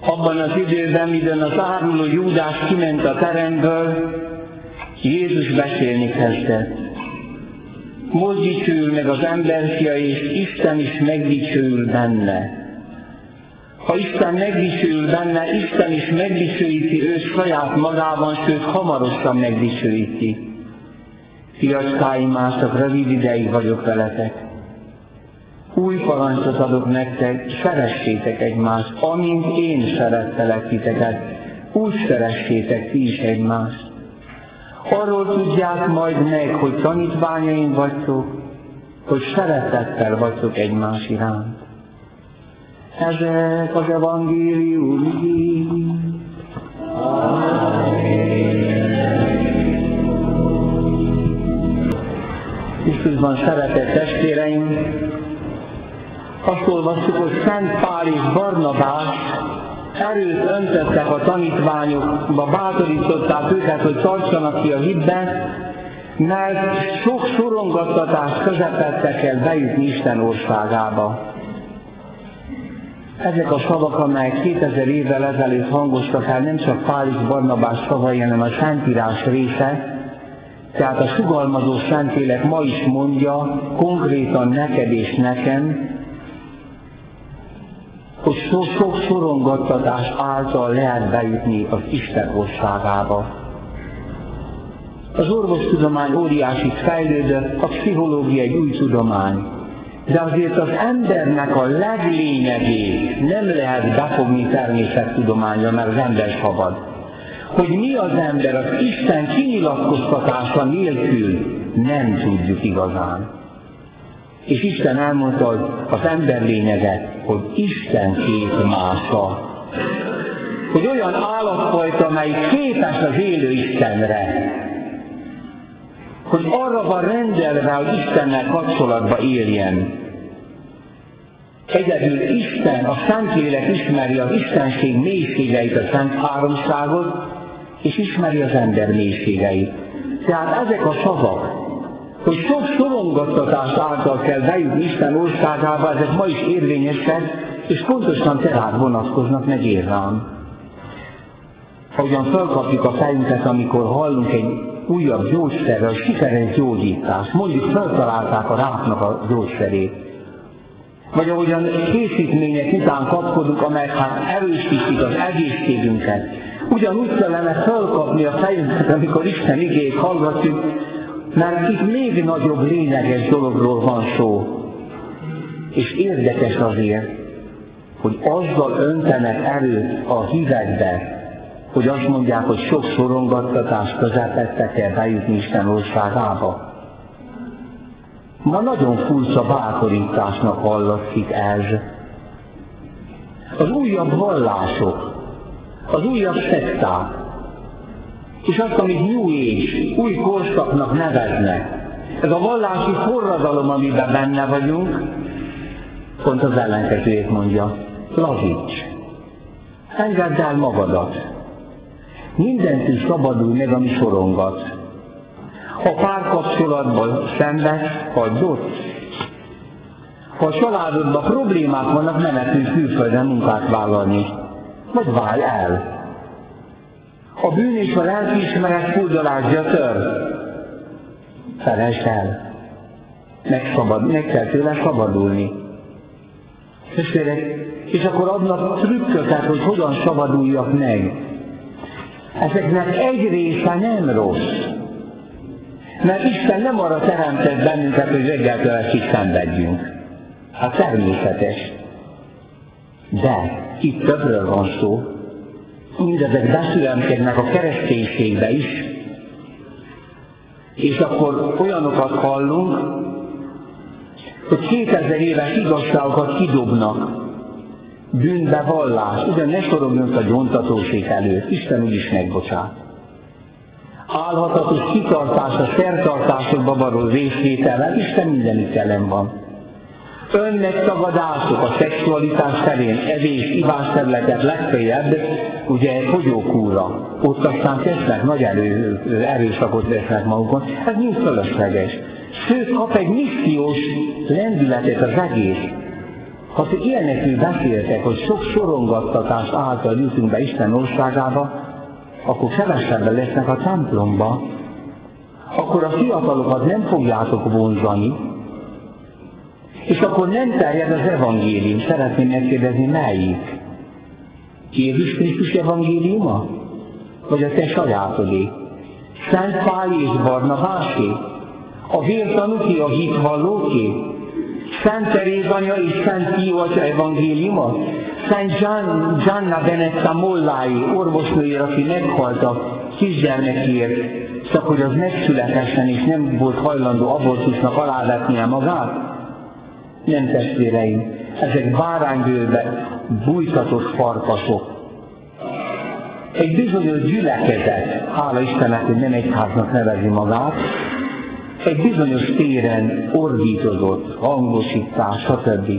Abban az időben, midőn az áruló Júdás kiment a teremből, Jézus beszélni kezdett. Most dicsőül meg az emberfia, és Isten is megdicsőül benne. Ha Isten megdicsőül benne, Isten is megdicsőíti őt saját magában, sőt hamarosan megdicsőíti. Fiacskáim, mások, rövid ideig vagyok veletek. Új parancsot adok nektek, szeressétek egymást, amint én szerettelek titeket, úgy szeressétek ti is egymást. Arról tudják majd meg, hogy tanítványaim vagytok, hogy szeretettel vagytok egymás iránt. Ezek az evangélium Krisztusban szeretett testvéreim, azt olvassuk, hogy Szent Pál és Barnabás erőt öntöttek a tanítványokba, bátorították őket, hogy tartsanak ki a hitben, mert sok sorongattatás közepette kell bejutni Isten országába. Ezek a szavak, amelyek 2000 évvel ezelőtt hangoztak el, nem csak Pál és Barnabás szavai, hanem a Szentírás része, tehát a sugalmazó Szentlélek ma is mondja, konkrétan neked és nekem, hogy sok-sok sorongattatás által lehet bejutni az Isten országába. Az orvostudomány óriási fejlődött, a pszichológia egy új tudomány. De azért az embernek a leglényegét nem lehet befogni természettudományra, mert az ember szabad. Hogy mi az ember az Isten kinyilatkoztatása nélkül nem tudjuk igazán. És Isten elmondta, hogy az ember lényege, hogy Isten képmása. Hogy olyan állatfajta, amely képes az élő Istenre. Hogy arra van rendelve, hogy Istennel kapcsolatba éljen. Egyedül Isten, a Szentlélek ismeri az Istenség mélységeit, a Szent Háromságot, és ismeri az ember mélységeit. Tehát ezek a szavak, hogy sok sorongattatás által kell bejutni Isten országába, ezek ma is érvényesek, és pontosan tehát vonatkoznak meg én. Ahogyan felkapjuk a fejünket, amikor hallunk egy újabb gyógyszerrel, sikeres gyógyítás, mondjuk feltalálták a ráknak a gyógyszerét. Vagy ahogyan készítmények után kapkodunk, amelyek hát erősítik az egészségünket. Ugyanúgy kellene felkapni a fejünket, amikor Isten igét hallgatjuk, mert itt még nagyobb lényeges dologról van szó. És érdekes azért, hogy azzal öntenek erőt a hívedbe, hogy azt mondják, hogy sok sorongattatás közepette kell bejutni Isten országába. Ma nagyon furcsa bátorításnak hallatszik ez. Az újabb vallások, az újabb szekták, és azt, amit New Age, új korszaknak neveznek. Ez a vallási forradalom, amiben benne vagyunk, pont az ellenkezőjét mondja, lazíts. Engedd el magadat. Mindentől szabadul meg, ami sorongat. Ha párkapcsolatban szenved, hagyd ott. Ha a családodban problémák vannak, menekülj külföldön munkát vállalni. Vagy válj el. A bűn és a lelkiismeret furdalásja tör. Felejtsd el. Megszabad, meg kell tőle szabadulni. Testvérek, és akkor adnak trükköket, hogy hogyan szabaduljak meg. Ezeknek egy része nem rossz. Mert Isten nem arra teremtett bennünket, hogy reggeltől estig szenvedjünk. Hát természetes. De itt többről van szó, mindezek beszülemkednek a kereszténységbe is, és akkor olyanokat hallunk, hogy 2000 éves igazságokat kidobnak, bűnbe vallás, ugyan ne soroljunk a gyontatóség előtt, Isten úgyis megbocsát. Álhatatos kitartás a szertartásokba való részvétellel, Isten mindenütt ellen van. Önmegtagadások a szexualitás terén, evés, ivás területet legfeljebb, ugye fogyókúra, ott aztán tesznek nagy erő, erőszakot vesznek magukon, ez mind fölösleges. Sőt, kap egy missziós lendületet az egész. Ha ilyenekről beszéltek, hogy sok sorongattatás által jutunk be Isten országába, akkor kevesebben lesznek a templomba, akkor a fiatalokat nem fogjátok vonzani, és akkor nem terjed az evangélium. Szeretném megkérdezni, melyik? Jézus Krisztus evangéliuma? Vagy a te sajátodé? Szent Pál és Barnabásé? A vértanúké, a hitvallóké? Szent Teréz anya és Szent Pio atya evangéliuma? Szent Gianna Benetta Mollái, orvosnőjér, aki meghalt a kisgyermekért, csak hogy az megszületessen és nem volt hajlandó abortusnak alávetnie magát? Nem testvéreim, ezek báránygőbe bújtatott farkasok. Egy bizonyos gyülekezet, hála Istennek, hogy nem egyháznak nevezi magát, egy bizonyos téren ordítozott, hangosítás, stb.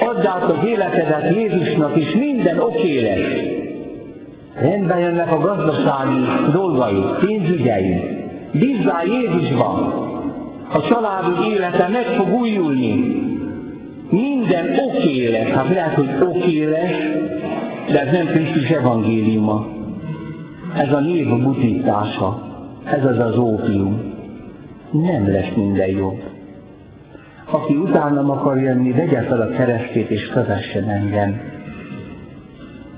Add át az életedet Jézusnak, és minden oké lesz. Rendben jönnek a gazdasági dolgai, pénzügyei. Bízzál Jézusban. A családod élete meg fog újulni. Minden oké lesz. Hát lehet, hogy oké lesz, de ez nem Krisztus evangéliuma. Ez a név butítása. Ez az az ópium. Nem lesz minden jobb. Aki utánam akar jönni, vegye fel a keresztét és kövessen engem.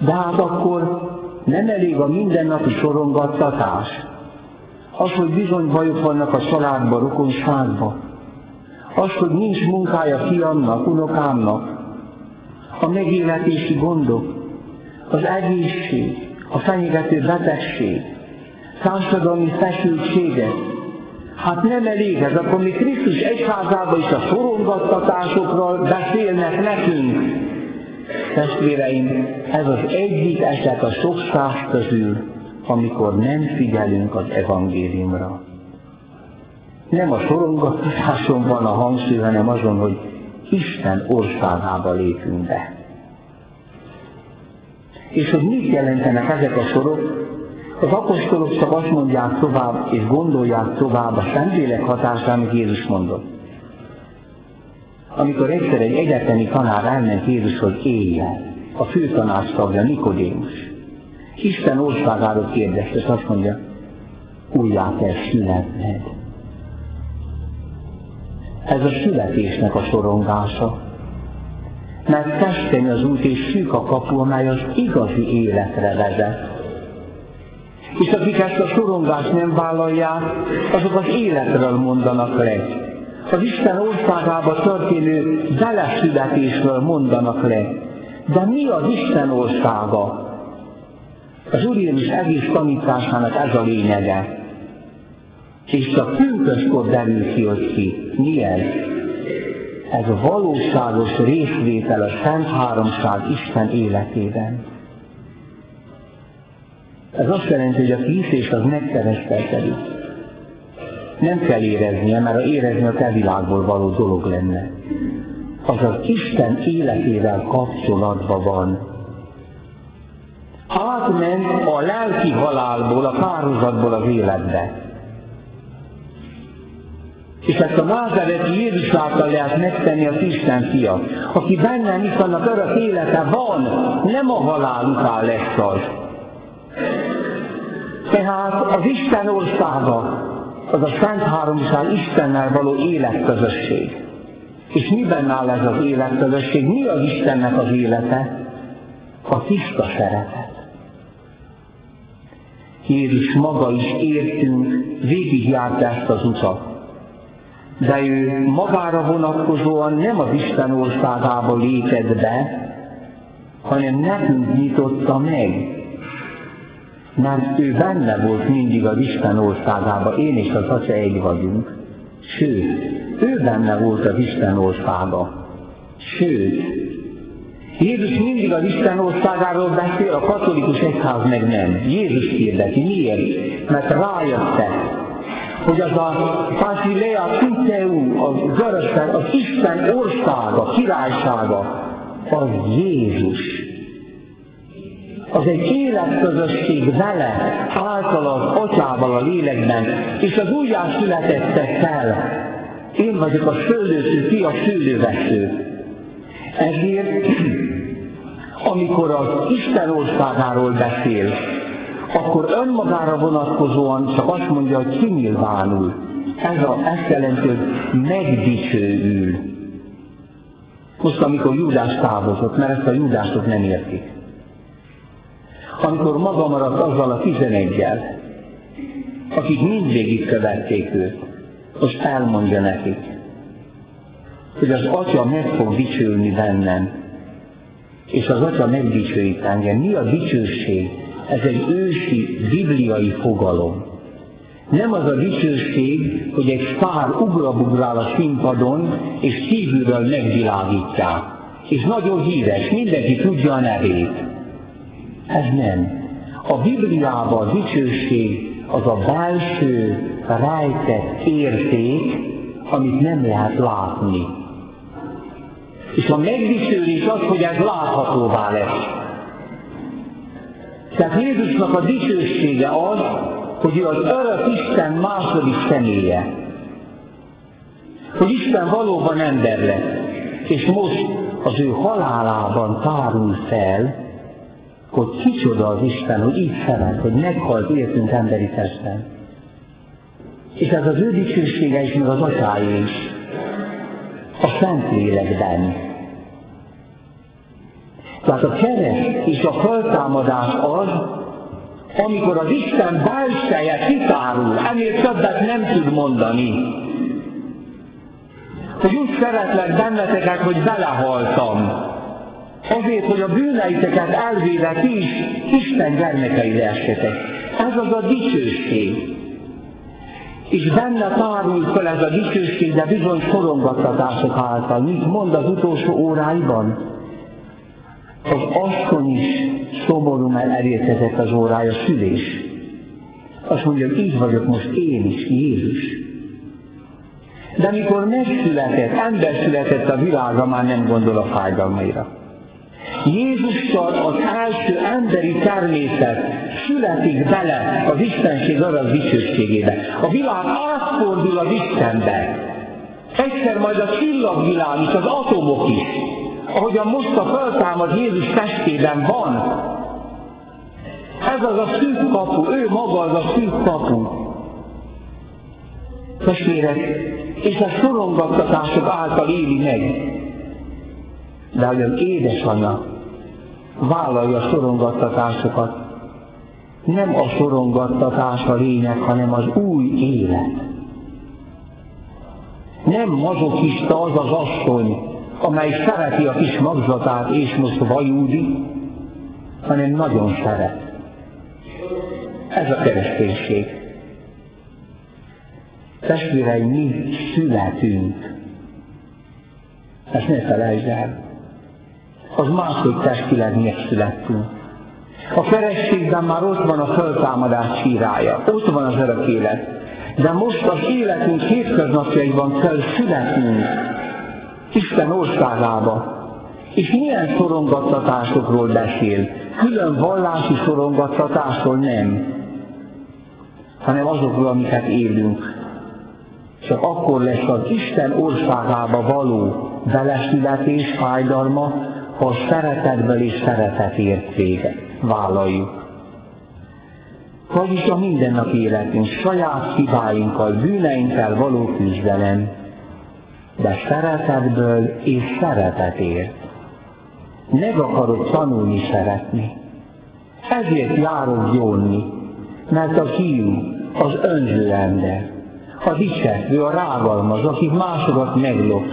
De hát akkor nem elég a mindennapi sorongattatás. Az, hogy bizony bajok vannak a családban, rokonságban. Az, hogy nincs munkája fiamnak, unokámnak. A megéletési gondok, az egészség, a fenyegető betegség, társadalmi feszültségek. Hát nem elég ez, akkor mi Krisztus egyházában is a sorongattatásokról beszélnek nekünk. Testvéreim, ez az egyik eset a sok közül, amikor nem figyelünk az evangéliumra. Nem a sorongatáson van a hangsúly, hanem azon, hogy Isten országába lépünk be. És hogy mit jelentenek ezek a sorok, az apostolok csak azt mondják tovább, és gondolják tovább a Szentlélek hatásán, amit Jézus mondott. Amikor egyszer egy egyetemi tanár elment Jézushoz éljen, a főtanács tagja Nikodémus, Isten országáról kérdezte, és azt mondja, újjá kell születned. Ez a születésnek a sorongása. Mert testeni az út és szűk a kapu, amely az igazi életre vezet. És akik ezt a sorongást nem vállalják, azok az életről mondanak le. Az Isten országába történő beleszületésről mondanak le. De mi az Isten országa? Az Úr Jézus egész tanításának ez a lényege. És csak pünköskor derül ki, hogy ki. Mi ez? A valóságos részvétel a Szent Háromság Isten életében. Ez azt jelenti, hogy a hiszés az megkeresztelkedik. Nem kell éreznie, mert ha érezni a te világból való dolog lenne. Az az Isten életével kapcsolatban van. Átment a lelki halálból, a kározatból az életbe. És ezt a názereti Jézus által lehet megtenni az Isten fia, aki bennem is annak örök élete van, nem a halál után lesz az. Tehát az Isten országa, az a Szent Háromság Istennel való életközösség. És miben áll ez az életközösség? Mi az Istennek az élete? A tiszta szeretet. Jézus maga is értünk, végigjárta ezt az utat de ő magára vonatkozóan nem az Isten országába lépett be, hanem nekünk nyitotta meg. Mert ő benne volt mindig az Isten országába, én és az Atya egy vagyunk. Sőt, ő benne volt az Isten országa. Sőt, Jézus mindig az Isten országáról beszél, a katolikus egyház meg nem. Jézus hirdeti. Miért? Mert rájöttek, hogy az a Basilea Piteu, a görögben az Isten országa, királysága, az Jézus. Az egy életközösség vele, által az atyával a lélekben, és az újjászületettekkel. Én vagyok a szőlőtő, ti a szőlővesző. Ezért, amikor az Isten országáról beszél, akkor önmagára vonatkozóan csak azt mondja, hogy kinyilvánul. Ez, a, ezt jelenti, hogy megdicsőül. Most, amikor Júdás távozott, mert ezt a Júdások nem értik. Amikor maga maradt azzal a tizenegyel, akik mindvégig követték őt, most elmondja nekik, hogy az Atya meg fog dicsülni bennem, és az Atya megdicsőít engem. Mi a dicsőség? Ez egy ősi bibliai fogalom. Nem az a dicsőség, hogy egy pár ugrabugrál a színpadon, és kívülről megvilágítják. És nagyon híres, mindenki tudja a nevét. Ez nem. A Bibliában a dicsőség az a belső, rejtett érték, amit nem lehet látni. És a megdicsőlés az, hogy ez láthatóvá lesz. Tehát Jézusnak a dicsősége az, hogy ő az örök Isten második személye. Hogy Isten valóban ember lett. És most az ő halálában tárul fel, hogy kicsoda az Isten, hogy így szeret, hogy meghalt értünk emberi testben. És ez az ő dicsősége is, meg az atyáé is. A Szentlélekben. Tehát a keres és a föltámadás az, amikor az Isten belseje kitárul, ennél többet nem tud mondani. Hogy úgy szeretlek benneteket, hogy belehaltam. Azért, hogy a bűneiteket elvéve ti is Isten gyermekei lehessetek. Ez az a dicsőség. És benne tárul fel ez a dicsőség, de bizony sorongattatások által. Mit mond az utolsó óráiban? Az asszony is szomorú, mert elérkezett az órája szülés. Azt mondja, így vagyok most én is, Jézus. De amikor megszületett, ember született a világra, már nem gondol a fájdalmaira. Jézussal az első emberi természet születik bele az Istenség arra dicsőségébe. A világ átfordul az Istenbe. Egyszer majd a csillagvilág is, az atomok is ahogyan most a föltámad Jézus testében van. Ez az a szűk kapu, ő maga az a szűk kapu. Testvérek, és a sorongattatások által éli meg. De hogy az édesanyja vállalja a sorongattatásokat, nem a sorongattatás a lényeg, hanem az új élet. Nem mazokista az az asszony, amely szereti a kis magzatát és most vajúdi, hanem nagyon szeret. Ez a kereszténység. Testvéreim, mi születünk. Ezt ne felejtsd el. Az máshogy testileg megszülettünk. A keresztségben már ott van a föltámadás sírája, ott van az örök élet. De most az életünk hétköznapjaiban kell születnünk, Isten országába. És milyen szorongattatásokról beszél? Külön vallási szorongattatásról nem, hanem azokról, amiket élünk. Csak akkor lesz az Isten országába való beleszületés fájdalma, ha a szeretetből és szeretetért véget vállaljuk. Vagyis a mindennapi életünk saját hibáinkkal, bűneinkkel való küzdelem, de szeretetből és szeretetért. Meg akarok tanulni szeretni. Ezért járok gyónni, mert a fiú az önző ember, a dicsekvő, a rágalmaz, aki másokat meglop,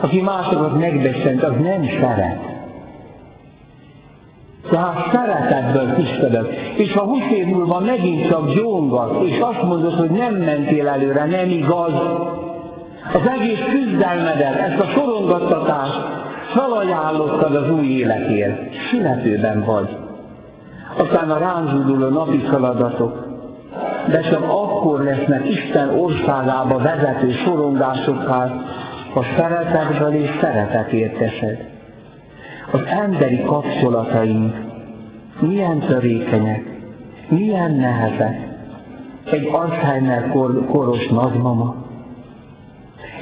aki másokat megbeszent, az nem szeret. Tehát szeretetből tisztelök. És ha 20 év múlva megint csak gyóngat, és azt mondod, hogy nem mentél előre, nem igaz, az egész küzdelmedet, ezt a sorongattatást felajánlottad az új életért. Születőben vagy. Aztán a ránzsúduló napi feladatok, de csak akkor lesznek Isten országába vezető sorongásokkal, ha szeretetből és szeretetért teszed. Az emberi kapcsolataink milyen törékenyek, milyen nehezek. Egy Alzheimer kor, koros nagymama,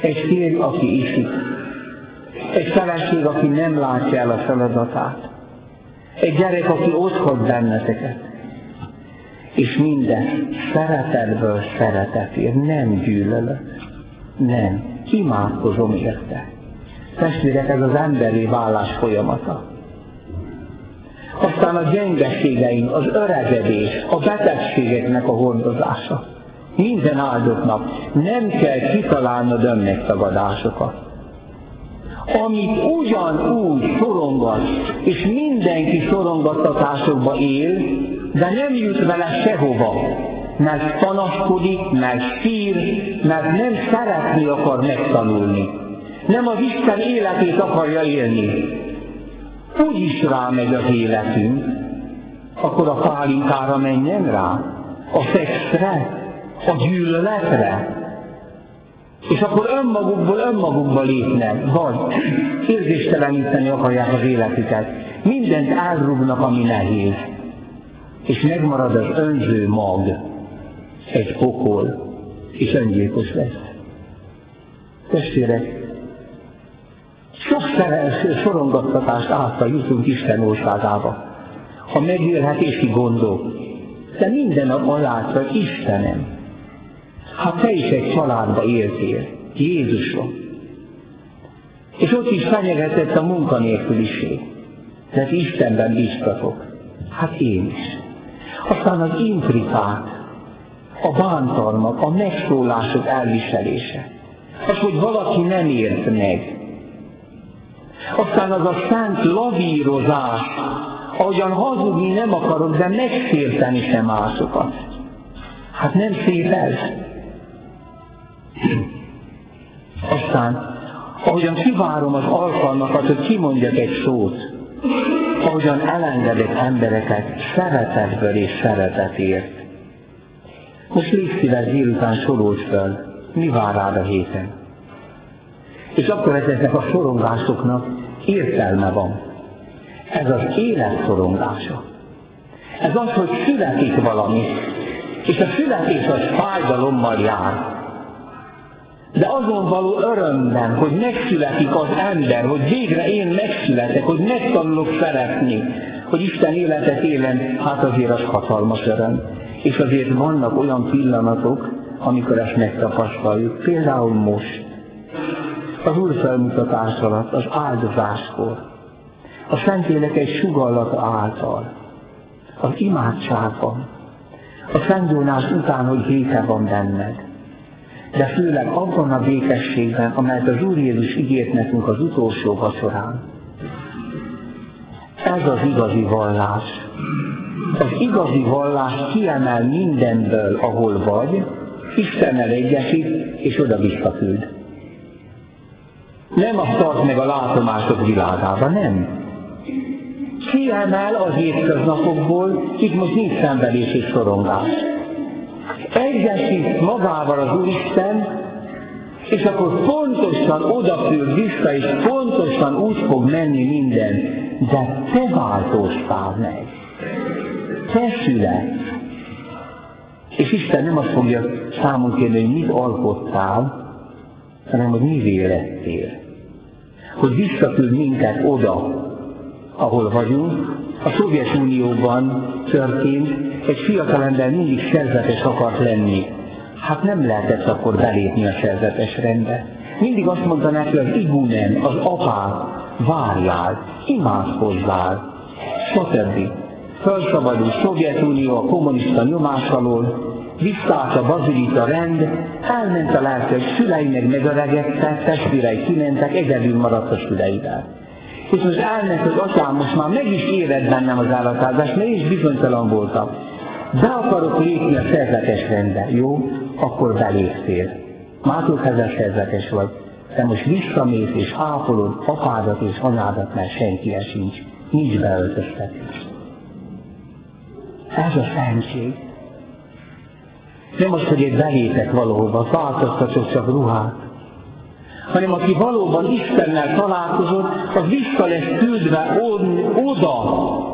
egy férj, aki iszik, Egy feleség, aki nem látja el a feladatát. Egy gyerek, aki ott hagy benneteket. És minden szeretetből szeretetért, nem gyűlölök. Nem. Imádkozom érte. Testvérek, ez az emberi vállás folyamata. Aztán a gyengeségeink, az öregedés, a betegségeknek a hordozása. Minden áldottnak nem kell kitalálnod önmegtagadásokat. Amit ugyanúgy szorongat, és mindenki szorongattatásokba él, de nem jut vele sehova, mert panaszkodik, mert sír, mert nem szeretni akar megtanulni. Nem az Isten életét akarja élni. Úgy is rámegy az életünk, akkor a pálinkára menjen rá, a szexre, a gyűlöletre, és akkor önmagukból önmagukba lépnek, vagy érzésteleníteni akarják az életüket. Mindent elrúgnak, ami nehéz. És megmarad az önző mag, egy pokol, és öngyilkos lesz. Testvérek, sok sorongattatást által jutunk Isten országába. A megélhetési gondok. De minden nap alá, Istenem, ha te is egy családba éltél, Jézusom, és ott is fenyegetett a munkanélküliség, tehát Istenben biztatok. Hát én is. Aztán az intrikák, a bántalmak, a megszólások elviselése. Az, hogy valaki nem ért meg. Aztán az a szent lavírozás, ahogyan hazudni nem akarok, de megfélteni sem másokat. Hát nem szép ez. Aztán, ahogyan kivárom az alkalmakat, hogy kimondjak egy szót, ahogyan elengedek embereket szeretetből és szeretetért. Most légy szíves délután sorolj föl, mi vár rád a héten. És akkor ezeknek a sorongásoknak értelme van. Ez az élet szorongása. Ez az, hogy születik valami, és a születés az fájdalommal jár. De azon való örömben, hogy megszületik az ember, hogy végre én megszületek, hogy megtanulok szeretni, hogy Isten életet élen, hát azért az hatalmas öröm. És azért vannak olyan pillanatok, amikor ezt megtapasztaljuk. Például most, az Úr felmutatás alatt, az áldozáskor, a Szentlélek egy sugallata által, az imádságban, a Szent után, hogy béke van benned, de főleg abban a békességben, amelyet az Úr Jézus ígért nekünk az utolsó vacsorán. Ez az igazi vallás. Az igazi vallás kiemel mindenből, ahol vagy, Istennel egyesít, és oda visszaküld. Nem azt tart meg a látomások világába, nem. Kiemel az hétköznapokból, itt most nincs szenvedés és szorongás egyesít magával az Úristen, és akkor pontosan odaküld vissza, és pontosan úgy fog menni minden, de te változtál meg. Te szület. És Isten nem azt fogja számon kérni, hogy mit alkottál, hanem hogy mi lettél. Hogy visszaküld minket oda, ahol vagyunk. A Szovjetunióban történt, egy fiatalember mindig szerzetes akart lenni. Hát nem lehetett akkor belépni a szerzetes rendbe. Mindig azt mondta neki az igunen, az apák, várjál, imádkozzál, stb. Felszabadult Szovjetunió a kommunista nyomás alól, visszaállt a bazilita rend, elment a lelke, hogy szülei meg megöregedtek, testvérei kimentek, egyedül maradt a szüleivel. És most elment, hogy atyám, most már meg is érett bennem az állatázás, mert is bizonytalan voltam be akarok lépni a szerzetes rendbe, jó? Akkor beléptél. Mától kezdve szerzetes vagy. De most visszamész és ápolod apádat és anyádat, mert senki sincs. Nincs beöltöztetés. Ez a szentség. Nem az, hogy egy belépek valahova, változtatok csak ruhát, hanem aki valóban Istennel találkozott, az vissza lesz küldve oda,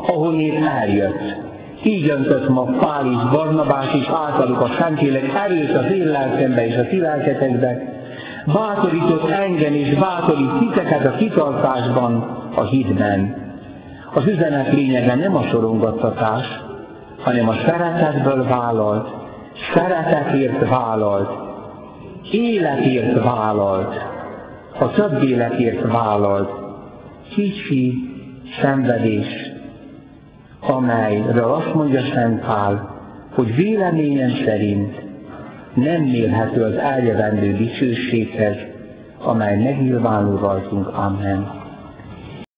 ahol én eljött. Így öntött ma Pál is, Barnabás is általuk a Szentlélek erőt az én lelkembe és a ti lelketekbe, bátorított engem és bátorít titeket a kitartásban, a hitben. Az üzenet lényege nem a sorongattatás, hanem a szeretetből vállalt, szeretetért vállalt, életért vállalt, a több életért vállalt, kicsi szenvedés, amelyről azt mondja Szent Pál, hogy véleményem szerint nem mérhető az eljövendő dicsőséghez, amely megnyilvánul rajtunk. Amen.